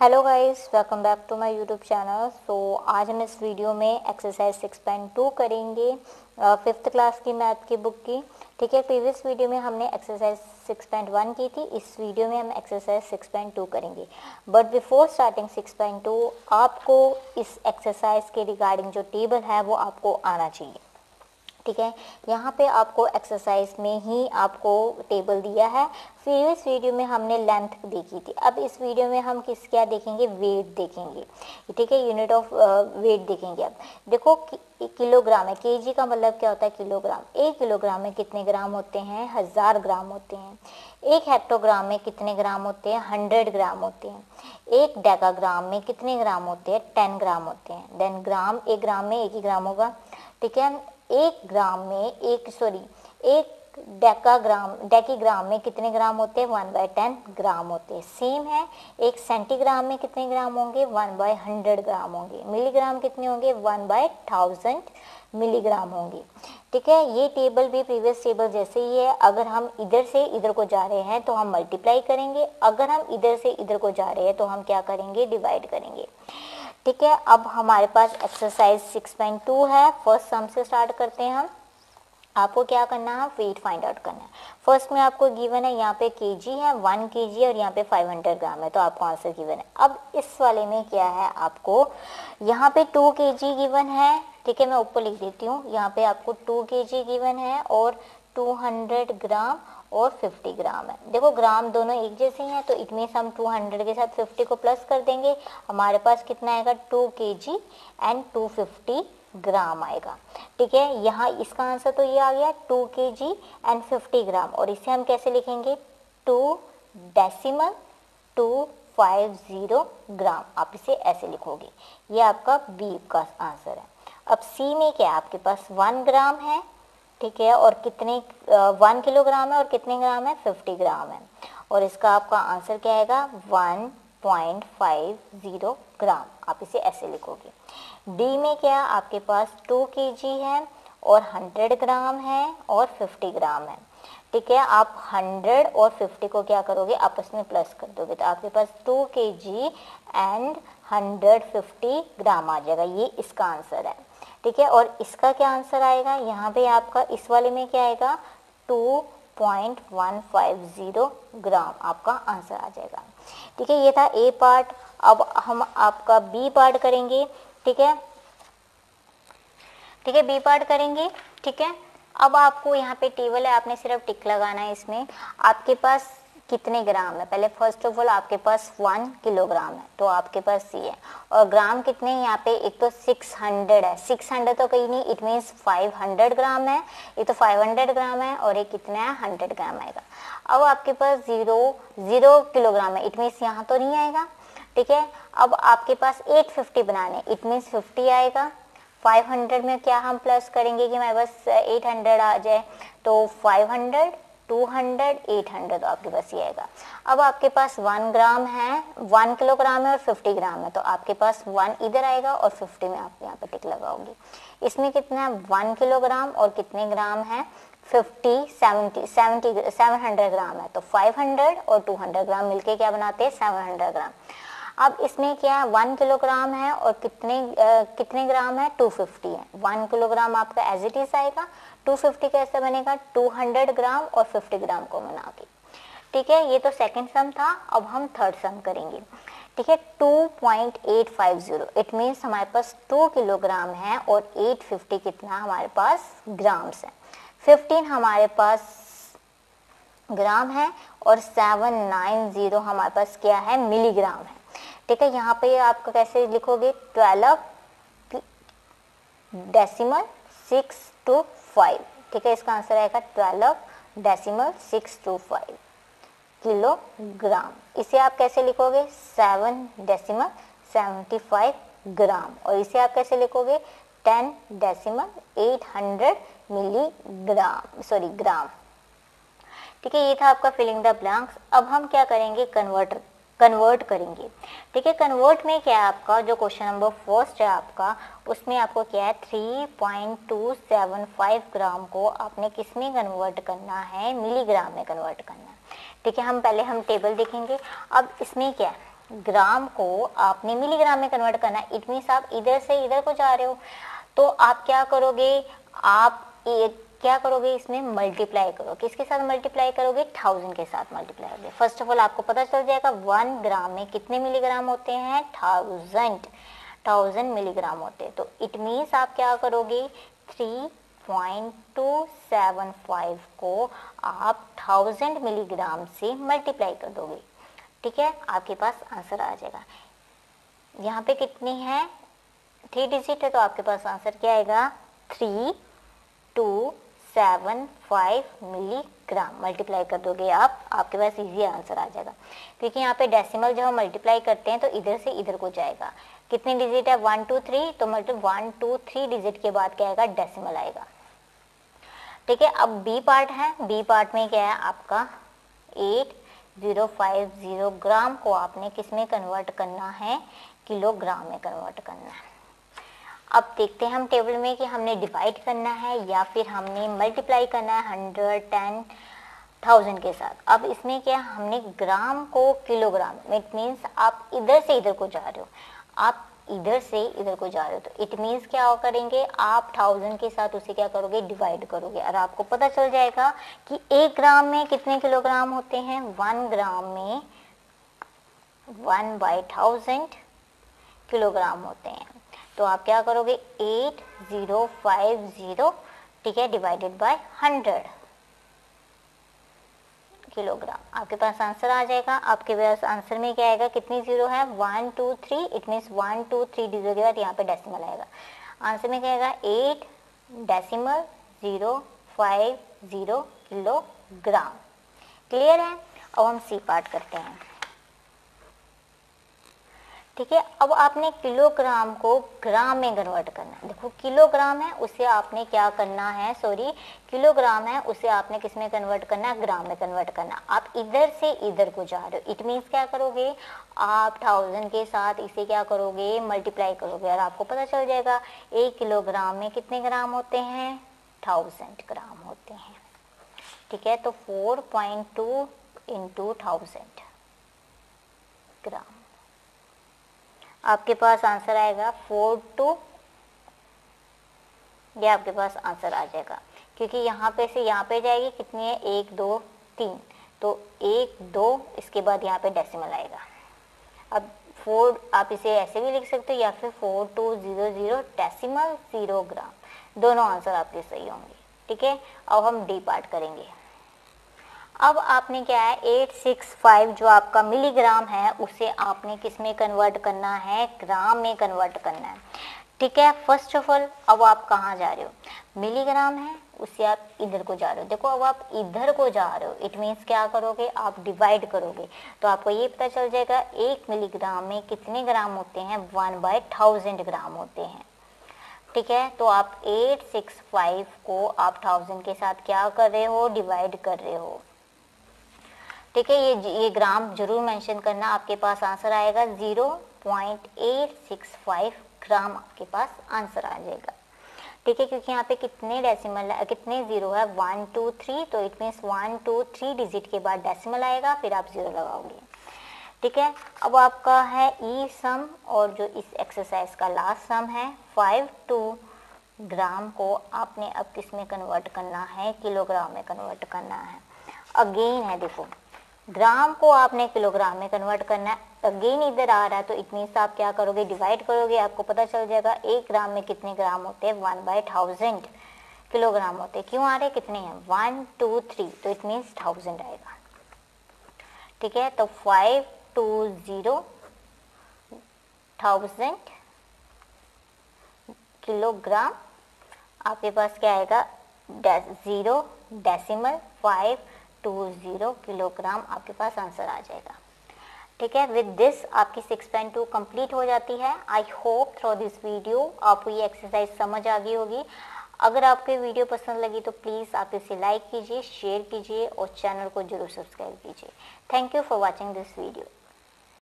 Hello guys welcome back to my YouTube channel so आज हम इस वीडियो में एक्सरसाइज 6.2 करेंगे फिफ्थ क्लास की मैथ की बुक की। ठीक है प्रीवियस वीडियो में हमने एक्सरसाइज 6.1 की थी, इस वीडियो में हम एक्सरसाइज 6.2 करेंगे। बट बिफोर स्टार्टिंग 6.2 आपको इस एक्सरसाइज के रिगार्डिंग जो टेबल है, वो आपको आना चाहिए। ठीक है? यहाँ पे आपको एक्सरसाइज में ही आपको टेबल दिया है। प्रीवियस वीडियो में हमने लेंथ देखी थी। अब इस वीडियो में हम किस क्या देखेंगे? वेट देखेंगे। ठीक है? यूनिट ऑफ़ वेट देखेंगे अब। देखो कि, किलोग्राम है। केजी का मतलब क्या होता है? किलोग्राम एक किलोग्राम में कितने ग्राम होते हैं? हज़ार ग्राम होते हैं। एक हेक्टोग्राम में कितने ग्राम होते हैं? हंड्रेड ग्राम होते हैं। एक डेकाग्राम में कितने ग्राम होते हैं? टेन ग्राम होते हैं। देन ग्राम एक ग्राम में एक ही ग्राम होगा। ठीक है? एक ग्राम में, एक सॉरी एक डेकाग्राम डेकीग्राम में कितने ग्राम होते हैं? वन बाय टेन ग्राम होते हैं। सेम है, एक सेंटीग्राम में कितने ग्राम होंगे? वन बाय हंड्रेड ग्राम होंगे। मिलीग्राम कितने होंगे? वन बाय थाउज़ेंड मिलीग्राम होंगे। ठीक है, ये टेबल भी प्रीवियस टेबल जैसे ही है। अगर हम इधर से इधर को जा रहे हैं तो हम मल्टीप्लाई करेंगे। अगर हम इधर से इधर को जा रहे हैं तो हम क्या करेंगे? डिवाइड करेंगे। ठीक है, अब हमारे पास एक्सरसाइज 6.2 है। फ़र्स्ट सम से स्टार्ट करते हैं हम। आपको क्या करना है? वेट फाइंड आउट करना है। फ़र्स्ट में आपको गिवन है, यहाँ पे केजी है वन केजी और यहाँ पे 500 ग्राम है तो आपको आंसर गिवन है। अब इस वाले में क्या है आपको? यहाँ पे टू के गिवन है, ठीक है, मैं ऊपर लिख देती हूँ। यहाँ पे आपको टू के गिवन है और 200 ग्राम और 50 ग्राम है। देखो ग्राम दोनों एक जैसे ही हैं तो इट मीन हम 200 के साथ 50 को प्लस कर देंगे। हमारे पास कितना आएगा? 2 के जी एंड 250 ग्राम आएगा। ठीक है? यहाँ इसका आंसर तो ये आ गया 2 के जी एंड 50 ग्राम और इसे हम कैसे लिखेंगे? 2 डेसिमल 250 ग्राम आप इसे ऐसे लिखोगे। ये आपका बी का आंसर है। अब सी में क्या? आपके पास वन ग्राम है। ठीक है, और कितने वन किलोग्राम है और कितने ग्राम है? फिफ्टी ग्राम है। और इसका आपका आंसर क्या आएगा? One point five zero gram आप इसे ऐसे लिखोगे। डी में क्या आपके पास टू के जी है और हंड्रेड ग्राम है और फिफ्टी ग्राम है। ठीक है, आप हंड्रेड और फिफ्टी को क्या करोगे? आपस में प्लस कर दोगे। तो आपके पास two K G and hundred fifty gram आ जाएगा। ये इसका आंसर है। ठीक है, और इसका क्या आंसर आएगा? यहाँ पे आपका इस वाले में क्या आएगा? Two point one five zero gram आपका आंसर आ जाएगा। ठीक है, ये था ए पार्ट अब हम आपका बी पार्ट करेंगे, ठीक है? ठीक है बी पार्ट करेंगे, ठीक है? अब आपको यहाँ पे टेबल है, आपने सिर्फ़ टिक लगाना है इसमें। आपके पास कितने ग्राम है? पहले फ़र्स्ट ऑफ़ ऑल आपके पास वन किलोग्राम है तो आपके पास ये है। और ग्राम कितने हैं यहाँ पे? एक तो 600 है। 600 तो कहीं नहीं इट मीन्स 500 ग्राम है। ये तो 500 ग्राम है और ये कितना है? 100 ग्राम आएगा। अब आपके पास ज़ीरो ज़ीरो किलोग्राम है। इट मीन्स यहाँ तो नहीं आएगा, ठीक है? अब आपके पास 850 बनाने इट मीन्स 50 आएगा। 500 में क्या हम प्लस करेंगे कि हमारे पास 800 आ जाए? तो 500 200 800 तो आपके पास ये आएगा। अब आपके पास वन ग्राम है वन किलोग्राम है और 50 ग्राम है तो आपके पास वन इधर आएगा और 50 में आप यहाँ पे टिक लगाओगे। इसमें कितना है? वन किलोग्राम और कितने ग्राम है? 50 70 70 700 ग्राम है तो 500 और 200 ग्राम मिलके क्या बनाते हैं? 700 ग्राम अब इसमें क्या है? वन किलोग्राम है और कितने आ, कितने ग्राम है? 250 है। वन किलोग्राम आपका एज इट इज़ आएगा 250 कैसे बनेगा? 200 ग्राम और 50 ग्राम को बना के। ठीक है, ये तो सेकंड सम था, अब हम थर्ड सम करेंगे। ठीक है 2.850 इट मीन्स हमारे पास 2 किलोग्राम है और 850 कितना हमारे पास ग्राम्स है। 15 हमारे पास ग्राम है और 790 हमारे पास क्या है? मिलीग्राम है। ठीक है, यहाँ पे आपका कैसे लिखोगे? 12 डेसिमल सिक्स टू फाइव ठीक है, इसका आंसर आएगा 12 decimal six two five kilogram इसे आप कैसे लिखोगे? 7 डेसिमल 75 ग्राम और इसे आप कैसे लिखोगे? 10 डेसिमल 800 मिलीग्राम सॉरी ग्राम ठीक है, ये था आपका फिलिंग द ब्लैंक्स अब हम क्या करेंगे? कन्वर्टर कन्वर्ट करेंगे। ठीक है कन्वर्ट में क्या है आपका? जो क्वेश्चन नंबर फ़र्स्ट है आपका, उसमें आपको क्या है? Three point two seven five gram को आपने किसमें कन्वर्ट करना है? मिलीग्राम में कन्वर्ट करना है। ठीक है, हम पहले हम टेबल देखेंगे। अब इसमें क्या है? ग्राम को आपने मिलीग्राम में कन्वर्ट करना है। इट मीन्स आप इधर से इधर को जा रहे हो। तो आप क्या करोगे? आप एक क्या करोगे इसमें? मल्टीप्लाई करो। किसके साथ मल्टीप्लाई करोगे? थाउज़ेंड के साथ मल्टीप्लाई करोगे। फ़र्स्ट ऑफ़ ऑल आपको पता चल जाएगा वन ग्राम में कितने मिलीग्राम होते हैं? थाउज़ेंड थाउज़ेंड मिलीग्राम होते हैं। तो इट मीन्स आप क्या करोगे? Three point two seven five को आप थाउज़ेंड मिलीग्राम से मल्टीप्लाई कर दोगे। ठीक है? आपके पास आंसर आ जाएगा। यहाँ पे कितनी है? थ्री डिजिट है तो आपके पास आंसर क्या आएगा? Three two seven five milligram multiply कर दोगे आप, आपके पास इजी आंसर आ जाएगा। क्योंकि यहाँ पे डेसिमल जब हम मल्टीप्लाई करते हैं तो इधर से इधर को जाएगा। कितनी डिजिट है? वन टू थ्री तो मतलब वन टू थ्री डिजिट के बाद क्या आएगा? डेसिमल आएगा। ठीक है, अब बी पार्ट है। बी पार्ट में क्या है? आपका eight zero five zero gram को आपने किसमें कन्वर्ट करना है? किलोग्राम में कन्वर्ट करना है। अब देखते हैं हम टेबल में कि हमने डिवाइड करना है या फिर हमने मल्टीप्लाई करना है हंड्रेड टेन थाउज़ेंड के साथ। अब इसमें क्या हमने ग्राम को किलोग्राम इट मीन्स आप इधर से इधर को जा रहे हो। आप इधर से इधर को जा रहे हो तो इट मीन्स क्या करेंगे? आप थाउज़ेंड के साथ उसे क्या करोगे? डिवाइड करोगे। और आपको पता चल जाएगा कि एक ग्राम में कितने किलोग्राम होते हैं? वन ग्राम में वन बाई थाउज़ेंड किलोग्राम होते हैं। तो आप क्या करोगे? एट ज़ीरो फाइव ज़ीरो ठीक है डिवाइडेड बाय हंड्रेड किलोग्राम आपके पास आंसर आ जाएगा। आपके पास आंसर में क्या आएगा? कितनी ज़ीरो है? One two three it means one two three zero के बाद यहाँ पे डेसिमल आएगा। आंसर में क्या आएगा? Eight decimal zero five zero kilogram clear है? अब हम सी पार्ट करते हैं। ठीक है? अब आपने किलोग्राम को ग्राम में कन्वर्ट करना है। देखो, किलोग्राम है, उसे आपने क्या करना है? सॉरी किलोग्राम है, उसे आपने किसमें कन्वर्ट करना है? ग्राम में कन्वर्ट करना आप इधर से इधर को जा रहे हो। इट मीन्स क्या करोगे? आप थाउज़ेंड के साथ इसे क्या करोगे? मल्टीप्लाई करोगे और आपको पता चल जाएगा, एक किलोग्राम में कितने ग्राम होते हैं? थाउज़ेंड ग्राम होते हैं। ठीक है? तो four point two into thousand gram. आपके पास आंसर आएगा फोर टू ये आपके पास आंसर आ जाएगा। क्योंकि यहाँ पे से यहाँ पे जाएगी, कितनी है? एक, दो, तीन। तो एक, दो, इसके बाद यहाँ पे डेसिमल आएगा। अब फोर आप इसे ऐसे भी लिख सकते हो, या फिर four two zero zero decimal zero gram दोनों आंसर आपके सही होंगे। ठीक है? अब हम डी पार्ट करेंगे। अब आपने क्या है एट सिक्स फाइव जो आपका मिलीग्राम है, उसे आपने किसमें कन्वर्ट करना है? ग्राम में कन्वर्ट करना है। ठीक है फ़र्स्ट ऑफ़ ऑल अब आप कहाँ जा रहे हो? मिलीग्राम है उससे आप इधर को जा रहे हो। देखो, अब आप इधर को जा रहे हो इट मीन्स क्या करोगे? आप डिवाइड करोगे। तो आपको ये पता चल जाएगा, एक मिलीग्राम में कितने ग्राम होते हैं? वन बाय थाउज़ेंड ग्राम होते हैं। ठीक है तो आप एट सिक्स फाइव को आप थाउज़ेंड के साथ क्या कर रहे हो? डिवाइड कर रहे हो। ठीक है ये ये ग्राम ज़रूर मेंशन करना, आपके पास आंसर आएगा zero point eight six five gram आपके पास आंसर आ जाएगा। ठीक है क्योंकि यहाँ पे कितने डेसिमल कितने ज़ीरो है? वन टू थ्री तो it means one two three digit के बाद डेसिमल आएगा, फिर आप ज़ीरो लगाओगे। ठीक है अब आपका है ई सम और जो इस एक्सरसाइज का लास्ट सम है फाइव टू ग्राम को आपने अब किसमें कन्वर्ट करना है? किलोग्राम में कन्वर्ट करना है। अगेन है, देखो। ग्राम को आपने किलोग्राम में कन्वर्ट करना है। अगेन इधर आ रहा है तो इट मीन्स आप क्या करोगे? डिवाइड करोगे, आपको पता चल जाएगा, एक ग्राम में कितने ग्राम होते हैं? वन बाय थाउज़ेंड किलोग्राम होते हैं। क्यों आ रहे कितने हैं? वन टू थ्री तो इट मीन्स थाउज़ेंड आएगा। ठीक है? तो five two zero thousand kilogram, आपके पास क्या आएगा? Zero decimal five two zero kilogram आपके पास आंसर आ जाएगा। ठीक है? विद दिस आपकी सिक्स पॉइंट टू कंप्लीट हो जाती है। I hope through this video आपको ये एक्सरसाइज समझ आ गई होगी। अगर आपको वीडियो पसंद लगी तो प्लीज़ आप इसे लाइक कीजिए शेयर कीजिए और चैनल को ज़रूर सब्सक्राइब कीजिए। Thank you for watching this video